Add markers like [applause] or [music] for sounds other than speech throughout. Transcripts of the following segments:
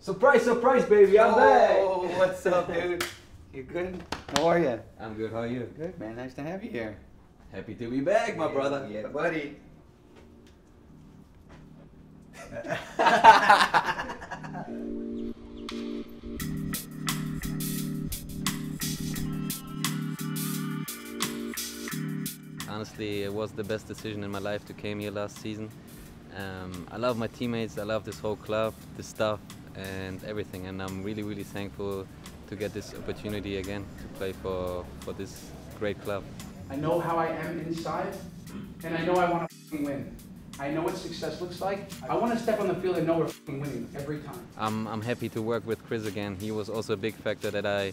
Surprise, surprise, baby, I'm back. Oh, what's up, dude? You good? How are you? I'm good, how are you? Good, man. Nice to have you here. Happy to be back, my brother. Yeah, buddy. [laughs] Honestly, it was the best decision in my life to came here last season. Um, I love my teammates, I love this whole club, the staff, and everything. And I'm really, really thankful to get this opportunity again to play for, for this great club. I know how I am inside, and I know I want to win. I know what success looks like. I want to step on the field and know we're winning every time. I'm, I'm happy to work with Chris again. He was also a big factor that I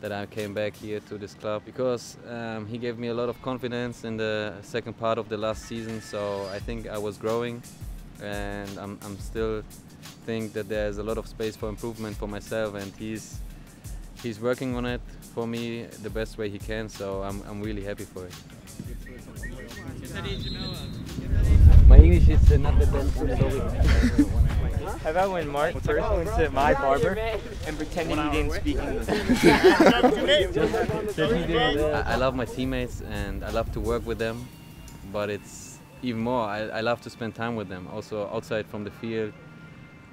that I came back here to this club because um, he gave me a lot of confidence in the second part of the last season. So I think I was growing, and I'm, I'm still think that there's a lot of space for improvement for myself, and he's he's working on it for me the best way he can. So I'm, I'm really happy for it. My English is uh, not the best, I'm. How about when Marc first went to my barber and pretended he didn't speak English? I, I love my teammates and I love to work with them, but it's even more, I, I love to spend time with them, also outside from the field,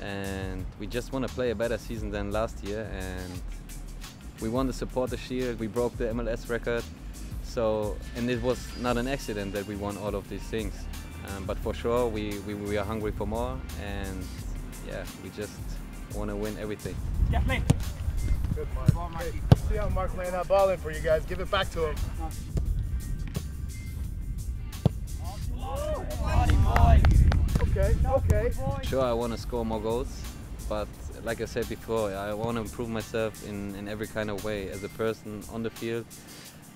and we just want to play a better season than last year, and we won the Supporters' Shield. We broke the MLS record, so and it was not an accident that we won all of these things. Um, but for sure, we, we, we are hungry for more, and yeah, we just want to win everything. Good, Marc. Hey, see how Marc laying that ball in for you guys. Give it back to him. Okay, okay. Sure, I want to score more goals, but like I said before, I want to improve myself in, in every kind of way as a person on the field,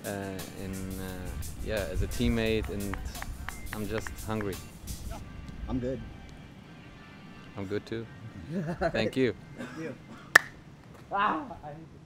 uh, in uh, yeah, as a teammate, and I'm just hungry. I'm good. I'm good too. [laughs] Thank you. Thank you. Ah, I need to